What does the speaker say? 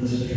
Let's